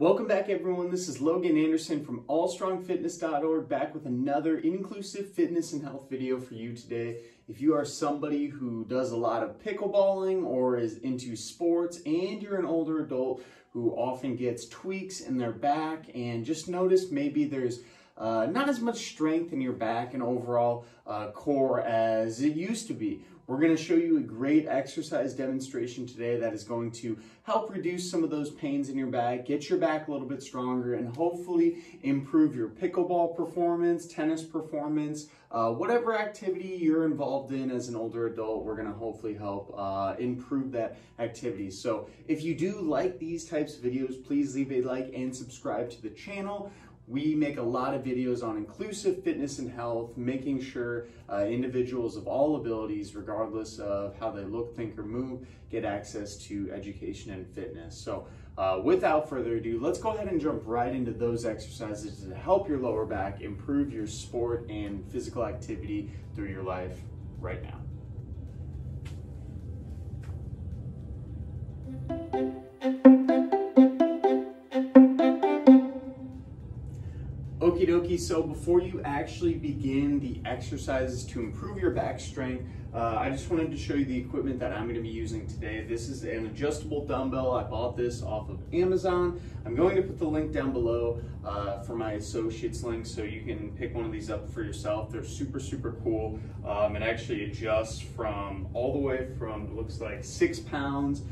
Welcome back everyone, this is Logan Anderson from allstrongfitness.org back with another inclusive fitness and health video for you today. If you are somebody who does a lot of pickleballing or is into sports and you're an older adult who often gets tweaks in their back and just notice maybe there's uh, not as much strength in your back and overall uh, core as it used to be. We're going to show you a great exercise demonstration today that is going to help reduce some of those pains in your back, get your back a little bit stronger, and hopefully improve your pickleball performance, tennis performance, uh, whatever activity you're involved in as an older adult, we're going to hopefully help uh, improve that activity. So if you do like these types of videos, please leave a like and subscribe to the channel. We make a lot of videos on inclusive fitness and health, making sure uh, individuals of all abilities, regardless of how they look, think, or move, get access to education and fitness. So uh, without further ado, let's go ahead and jump right into those exercises to help your lower back, improve your sport and physical activity through your life right now. So before you actually begin the exercises to improve your back strength, uh, I just wanted to show you the equipment that I'm going to be using today. This is an adjustable dumbbell. I bought this off of Amazon. I'm going to put the link down below uh, for my associates link so you can pick one of these up for yourself. They're super, super cool. Um, it actually adjusts from all the way from, it looks like six pounds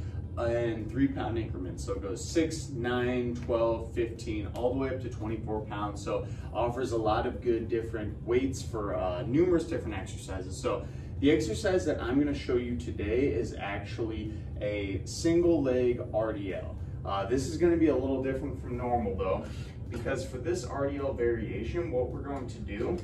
in three pound increments. So it goes 6, 9, 12, 15, all the way up to 24 pounds. So offers a lot of good different weights for uh, numerous different exercises. So the exercise that I'm gonna show you today is actually a single leg RDL. Uh, this is gonna be a little different from normal though, because for this RDL variation, what we're going to do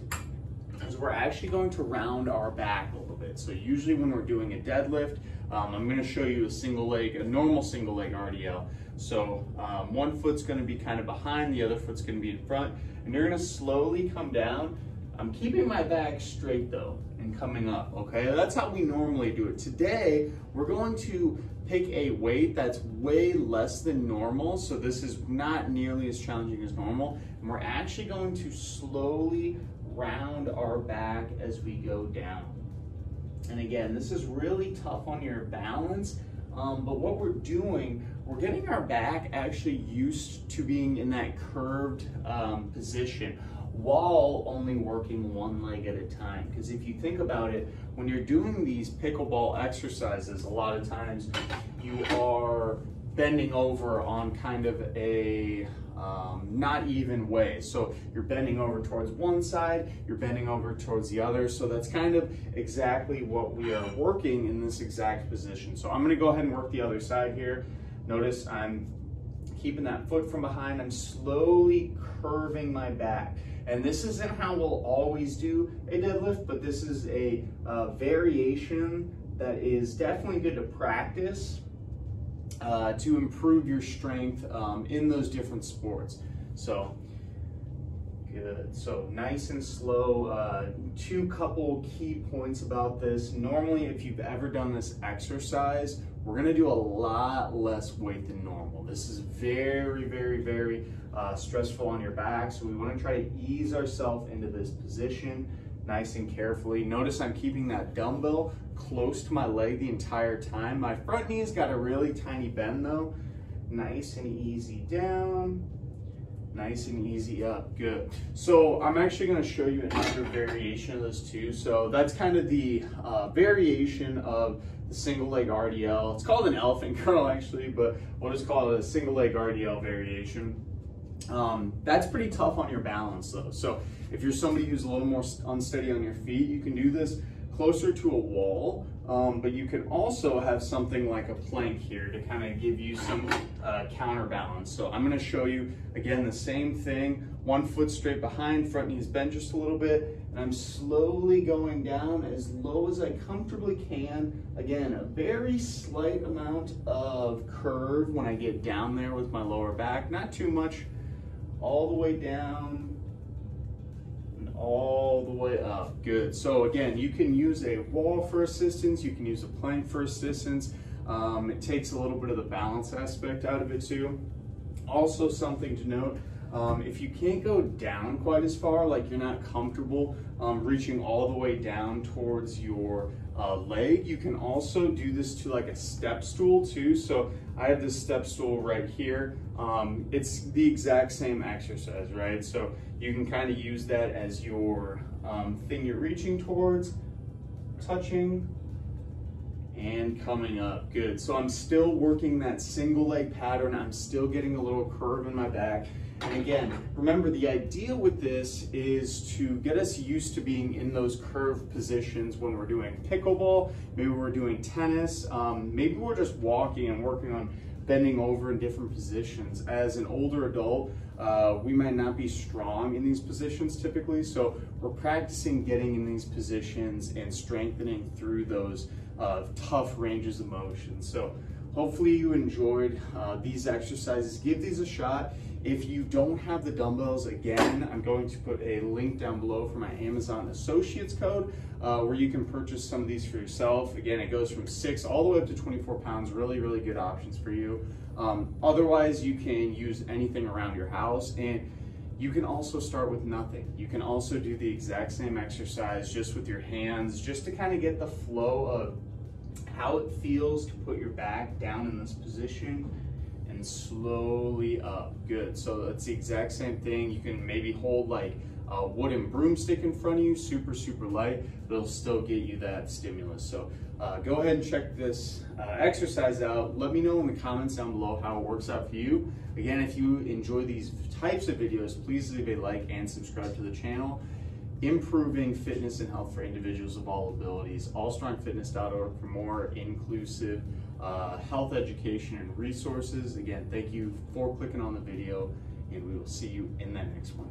we're actually going to round our back a little bit. So usually when we're doing a deadlift, um, I'm gonna show you a single leg, a normal single leg RDL. So um, one foot's gonna be kind of behind, the other foot's gonna be in front, and you're gonna slowly come down. I'm keeping my back straight though and coming up, okay? That's how we normally do it. Today, we're going to pick a weight that's way less than normal, so this is not nearly as challenging as normal, and we're actually going to slowly round our back as we go down. And again, this is really tough on your balance, um, but what we're doing, we're getting our back actually used to being in that curved um, position while only working one leg at a time. Because if you think about it, when you're doing these pickleball exercises, a lot of times you are bending over on kind of a um, not even way. So you're bending over towards one side, you're bending over towards the other. So that's kind of exactly what we are working in this exact position. So I'm gonna go ahead and work the other side here. Notice I'm keeping that foot from behind. I'm slowly curving my back. And this isn't how we'll always do a deadlift, but this is a uh, variation that is definitely good to practice uh, to improve your strength um, in those different sports. So good. So nice and slow. Uh, two couple key points about this. Normally, if you've ever done this exercise, we're gonna do a lot less weight than normal. This is very, very, very uh, stressful on your back. So we wanna try to ease ourselves into this position nice and carefully. Notice I'm keeping that dumbbell close to my leg the entire time. My front knee's got a really tiny bend though. Nice and easy down, nice and easy up, good. So I'm actually gonna show you another variation of this too. So that's kind of the uh, variation of the single leg RDL. It's called an elephant curl actually, but we'll just call it a single leg RDL variation. Um, that's pretty tough on your balance though. So if you're somebody who's a little more unsteady on your feet, you can do this closer to a wall, um, but you can also have something like a plank here to kind of give you some uh, counterbalance. So I'm gonna show you, again, the same thing, one foot straight behind, front knees bent just a little bit, and I'm slowly going down as low as I comfortably can. Again, a very slight amount of curve when I get down there with my lower back, not too much, all the way down, and all the way up. Good. So again, you can use a wall for assistance. You can use a plank for assistance. Um, it takes a little bit of the balance aspect out of it too. Also something to note, um, if you can't go down quite as far, like you're not comfortable um, reaching all the way down towards your uh, leg, you can also do this to like a step stool too. So I have this step stool right here. Um, it's the exact same exercise, right? So you can kind of use that as your um, thing you're reaching towards, touching, and coming up. Good. So I'm still working that single leg pattern. I'm still getting a little curve in my back. And again, remember the idea with this is to get us used to being in those curved positions when we're doing pickleball, maybe we're doing tennis, um, maybe we're just walking and working on bending over in different positions. As an older adult, uh, we might not be strong in these positions typically, so we're practicing getting in these positions and strengthening through those uh, tough ranges of motion. So hopefully you enjoyed uh, these exercises. Give these a shot. If you don't have the dumbbells, again, I'm going to put a link down below for my Amazon Associates code uh, where you can purchase some of these for yourself. Again, it goes from six all the way up to 24 pounds. Really, really good options for you. Um, otherwise, you can use anything around your house and you can also start with nothing. You can also do the exact same exercise just with your hands, just to kind of get the flow of how it feels to put your back down in this position and slowly up. Good. So it's the exact same thing. You can maybe hold like a wooden broomstick in front of you, super, super light, but it'll still get you that stimulus. So uh, go ahead and check this uh, exercise out. Let me know in the comments down below how it works out for you. Again, if you enjoy these types of videos, please leave a like and subscribe to the channel improving fitness and health for individuals of all abilities. Allstrongfitness.org for more inclusive uh, health education and resources. Again, thank you for clicking on the video, and we will see you in that next one.